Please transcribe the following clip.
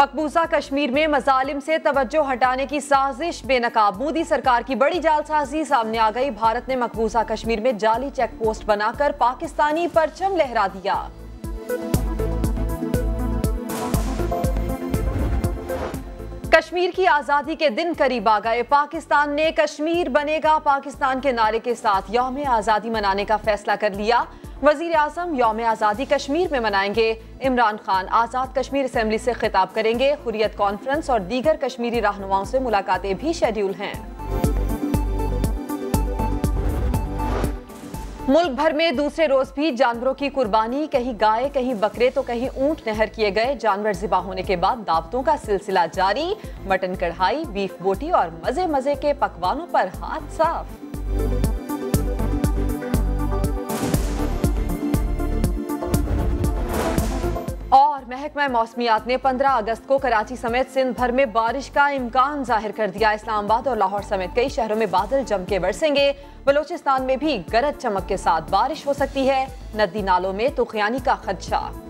مقبوضہ کشمیر میں مظالم سے توجہ ہٹانے کی سازش بے نقاب۔ مودی سرکار کی بڑی جال سازی سامنے آ گئی۔ بھارت نے مقبوضہ کشمیر میں جعلی چیک پوسٹ بنا کر پاکستانی پرچم لہرا دیا۔ کشمیر کی آزادی کے دن قریب آ گئے۔ پاکستان نے کشمیر بنے گا۔ پاکستان کے نعرے کے ساتھ یوم آزادی منانے کا فیصلہ کر لیا۔ وزیر اعظم یوم آزادی کشمیر میں منائیں گے۔ عمران خان آزاد کشمیر اسمبلی سے خطاب کریں گے۔ حریت کانفرنس اور دیگر کشمیری رہنماؤں سے ملاقاتیں بھی شیڈیول ہیں۔ ملک بھر میں دوسرے روز بھی جانوروں کی قربانی، کہیں گائے، کہیں بکرے تو کہیں اونٹ نہر کیے گئے۔ جانور ذبح ہونے کے بعد دعوتوں کا سلسلہ جاری۔ مٹن کڑھائی، بیف بوٹی اور مزے مزے کے پکوانوں پر ہاتھ صاف۔ محکمہ موسمیات نے پندرہ اگست کو کراچی سمیت سندھ بھر میں بارش کا امکان ظاہر کر دیا۔ اسلام آباد اور لاہور سمیت کئی شہروں میں بادل جم کے برسیں گے۔ بلوچستان میں بھی گرج چمک کے ساتھ بارش ہو سکتی ہے۔ ندی نالوں میں توخیانی کا خدشہ۔